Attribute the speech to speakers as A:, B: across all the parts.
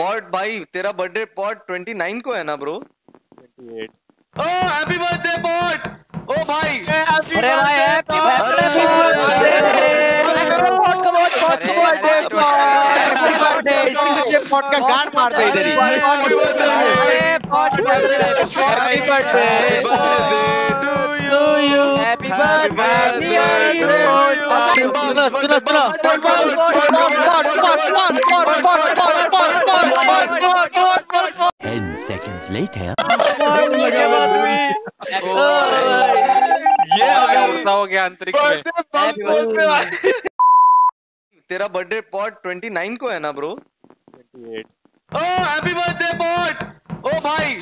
A: Pot भाई तेरा birthday pot 29 को है ना ब्रो
B: 28
A: ओ हैप्पी बर्थडे पॉट ओ भाई
C: अरे भाई हैप्पी बर्थडे
D: पॉट का गांड मार दे इधर ही
C: happy birthday
A: to you
C: happy birthday
D: सुनो सुनो सुनो
E: seconds later.
A: ये अगर
B: हो गया अंतरिक्ष में
A: तेरा बर्थडे पॉट 29 को है ना ब्रो
B: 28
A: ओ हैप्पी बर्थडे पॉट ओ भाई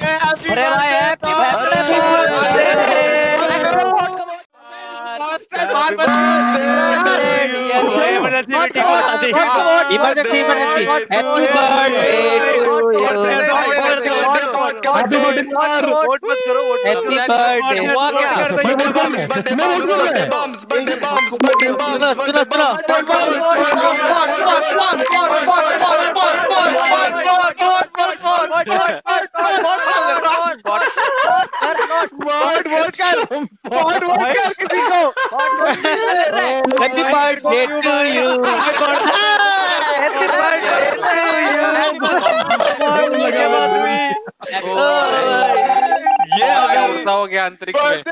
C: अरे भाई happy
D: emergency emergency happy birthday to you
A: vote मत करो वोट
D: हैप्पी बर्थडे
A: हुआ क्या birthday bums birthday bums birthday bums
D: सुनो सुनो सुनो
C: वोट वोट कर वोट वोट कर किसी को
D: happy birthday to you happy birthday
B: हो गया अंतरिक्ष में।